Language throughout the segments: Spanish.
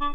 El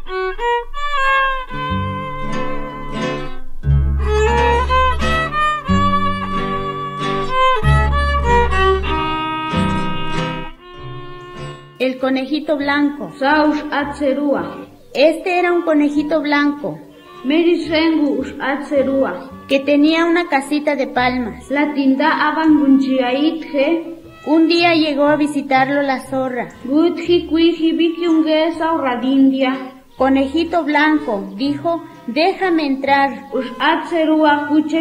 conejito blanco. Saush atserua. Este era un conejito blanco Merisengu atserua. que tenía una casita de palmas. La tinda abangunchiaitje. Un día llegó a visitarlo la zorra. Gutji kuiji bikiunge sauradindia. Conejito blanco, dijo, déjame entrar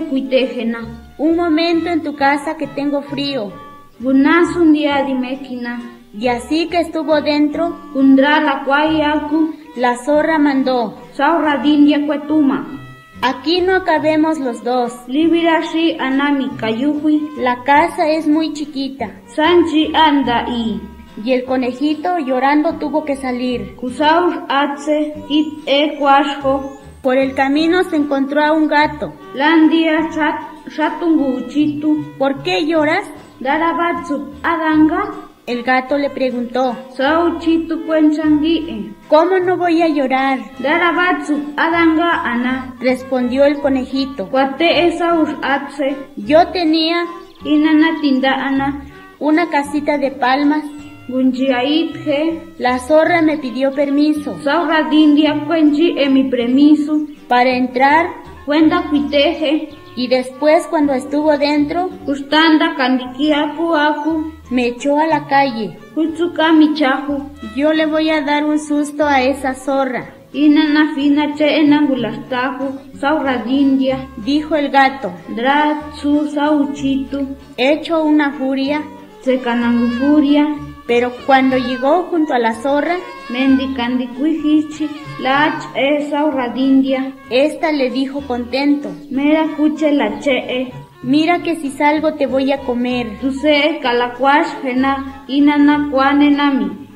kuitejena. un momento en tu casa que tengo frío. Dimekina. Y así que estuvo dentro, la zorra mandó, aquí no cabemos los dos. La casa es muy chiquita. Sanchi anda i. Y el conejito llorando tuvo que salir. E. Por el camino se encontró a un gato. Landia. ¿Por qué lloras? Adanga. El gato le preguntó. ¿Cómo no voy a llorar? Adanga ana. respondió el conejito. Yo tenía ana. una casita de palmas. La zorra me pidió permiso Sauradindia kwenchi e mi premiso. para entrar Kwenda kuiteje. y después cuando estuvo dentro Kustanda kandikiaku aku. me echó a la calle. Kutsuka michahu. Yo le voy a dar un susto a esa zorra, Inana fina che enangulastahu. Sauradindia. dijo el gato. Dratsu sauchitu. Hecho una furia, Sekanangufuria. Pero cuando llegó junto a la zorra, Mendicandikuihichi. Lach e sauradindia. ésta le dijo contento, Mera kuche la che mira que si salgo te voy a comer. Tuse kalakwash hena. Inana.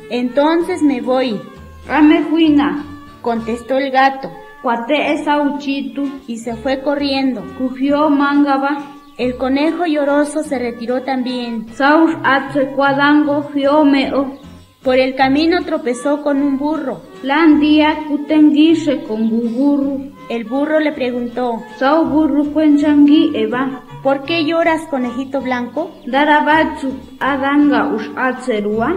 Entonces me voy, Rame huina. contestó el gato, Kwate esa uchitu. y se fue corriendo. Kuhio mangaba. El conejo lloroso se retiró también. Saush atse kwadango fiomeo. Por el camino tropezó con un burro. Landia kutengishe con guguru. El burro le preguntó, Sau burru kwenchangi eva. ¿por qué lloras, conejito blanco? Darabatsu adanga ush atserua.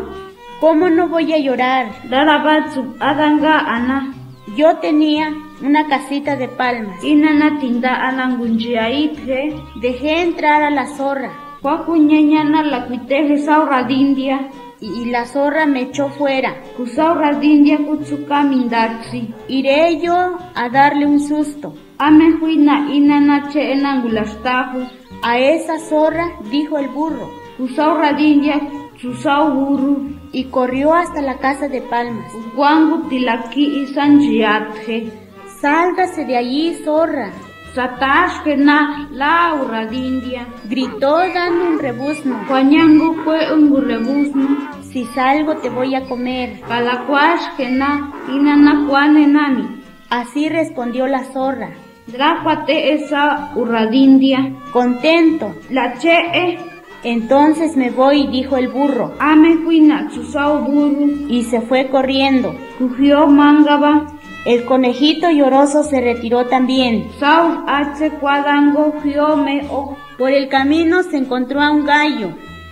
¿Cómo no voy a llorar? Darabatsu adanga ana. Yo tenía una casita de palmas. Inana tinda anangunjiaithe. Dejé entrar a la zorra Kwakunyenyana la kuiteje sauradindia. y, y la zorra me echó fuera. Kusauradindia kutsuka mindaksi. Iré yo a darle un susto. Ame huina inana che enangulastahu. A esa zorra, dijo el burro, Kusauradindia susau burru. y corrió hasta la casa de palmas. Wangu tilaki isanjiathe. Sálgase de allí, zorra, Satashkena laura dindia. gritó dando un rebuzno. Kwanyangu fue un gurrebuzno. Si salgo te voy a comer. Kalakwashkena inana kwane nami. Así respondió la zorra. Drápate esa urradindia. Contento. La che Entonces me voy, dijo el burro, ame burru. y se fue corriendo. Kuhio mangaba. El conejito lloroso se retiró también. Sau hace kwadango fiome o. Por el camino se encontró a un gallo.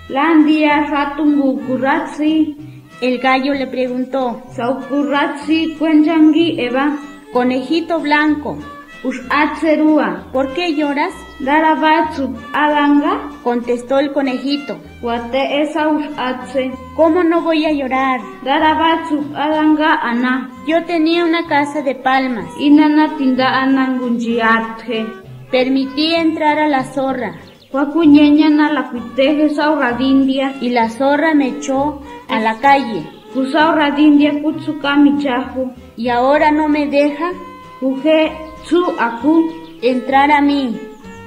Landia ratungu kuratsi. El gallo le preguntó, Sau kuratsi kwenchangi eva. Conejito blanco, Ush atserua. ¿por qué lloras? Darabatsu adanga. Contestó el conejito, Wate esa ush atse. ¿cómo no voy a llorar? Darabatsu adanga ana. Yo tenía una casa de palmas. Inana tinda anangunjiathe. Permití entrar a la zorra Kwakunyenyana la kuiteje sauradindia. y la zorra me echó a la calle. Kusauradindia kutsuka michahu. Y ahora no me deja Kuhe tsu aku. entrar a mí.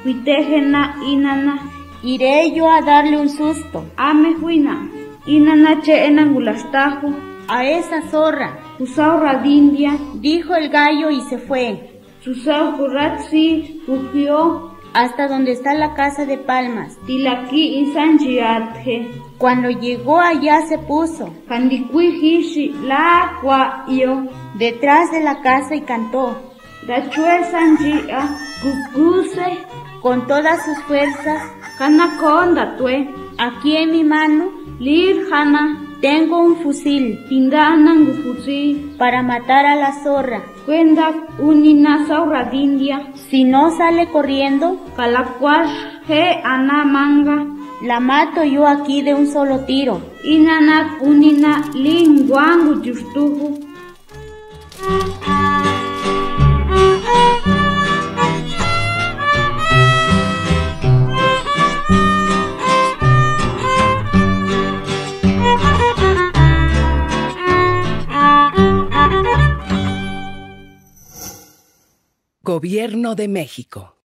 Kuitejena inana. Iré yo a darle un susto Ame huina. Inana che enangulastahu. a esa zorra, Kusauradindia. dijo el gallo y se fue. Susau kuratsi. Kuhio. hasta donde está la casa de palmas. Tilaki insanchiatje. Cuando llegó allá se puso Kandikuijishi la detrás de la casa y cantó Dachue sanjia kukuse. con todas sus fuerzas. Kanakonda tue. Aquí en mi mano Lir hana. tengo un fusil Tindanan gufusi. para matar a la zorra. Kwenda unina sauradindia. Si no sale corriendo, Kalakwash he anamanga. la mato yo aquí de un solo tiro. Inanak unina lingwangu justuhu. Gobierno de México.